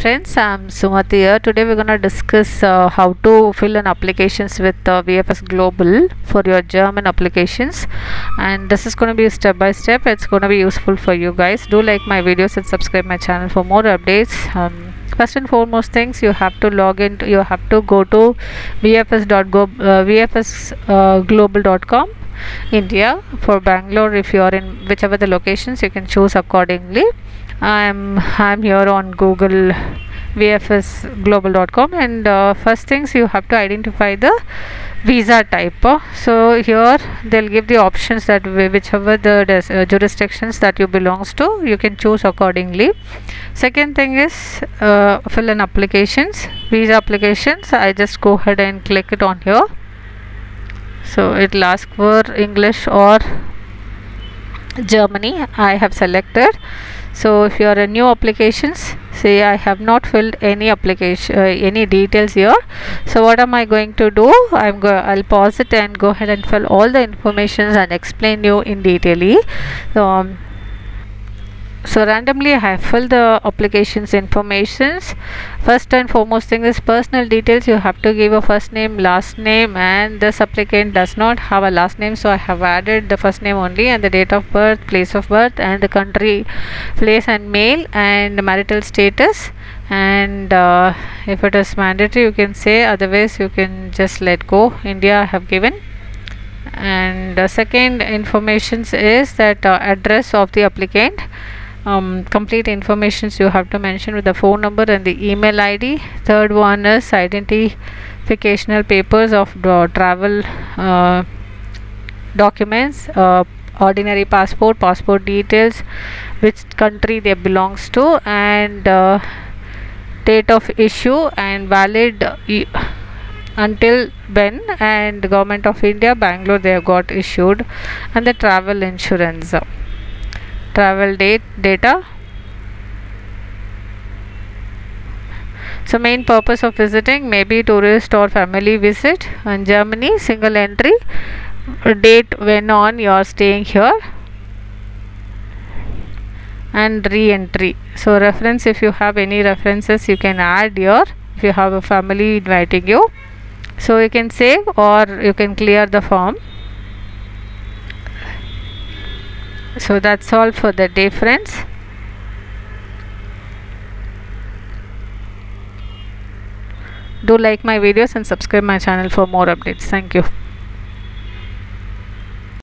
friends i'm sumati here. Today we're going to discuss uh, how to fill in applications with uh, vfs global for your german applications. And this is going to be step by step. It's going to be useful for you guys. Do like my videos and subscribe my channel for more updates. Um, first and foremost things you have to log in you have to go to vfs.go uh, vfsglobal.com india for bangalore. If you are in whichever the locations you can choose accordingly i'm i'm here on google vfsglobal.com and uh, first things you have to identify the visa type. Uh, so here they'll give the options that whichever the uh, jurisdictions that you belongs to you can choose accordingly. Second thing is uh, fill in applications visa applications. I just go ahead and click it on here. So it'll ask for english or germany i have selected. So if you are a new applications say i have not filled any application uh, any details here. So what am i going to do? I'm go i'll pause it and go ahead and fill all the informations and explain you in detail. So um, so randomly i have filled the applications informations. First and foremost thing is personal details. You have to give a first name last name and this applicant does not have a last name. So i have added the first name only and the date of birth place of birth and the country place and mail and marital status. And uh, if it is mandatory you can say. Otherwise you can just let go. India i have given. And uh, second informations is that uh, address of the applicant um, complete informations you have to mention with the phone number and the email id third one is identificational papers of travel uh, documents uh, ordinary passport passport details which country they belongs to and uh, date of issue and valid e- until when and government of india bangalore they have got issued and the travel insurance travel date data. So main purpose of visiting maybe tourist or family visit. In germany single entry. Date when on you are staying here. And re-entry. So reference if you have any references you can add your if you have a family inviting you. So you can save or you can clear the form so that's all for the day friends. Do like my videos and subscribe my channel for more updates. Thank you